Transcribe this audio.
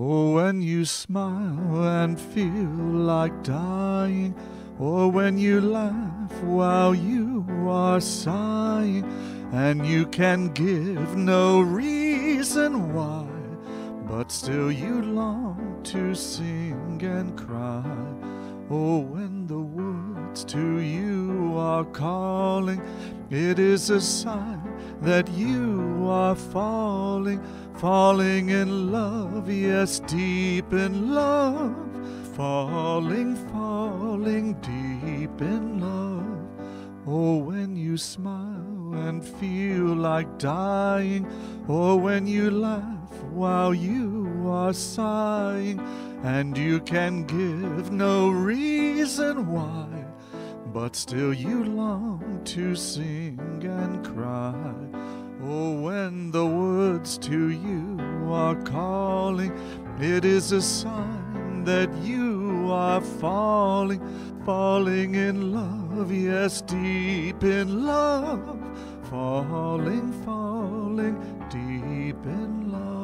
Oh, when you smile and feel like dying, or when you laugh while you are sighing, and you can give no reason why, but still you long to sing and cry. Oh, when the words to you are calling, it is a sign that you are falling, falling in love, yes, deep in love, falling, falling deep in love. Oh, when you smile and feel like dying, or when you laugh while you are sighing, and you can give no reason why, but still you long to sing and cry. To you are calling, it is a sign that you are falling, falling in love, yes, deep in love, falling, falling deep in love.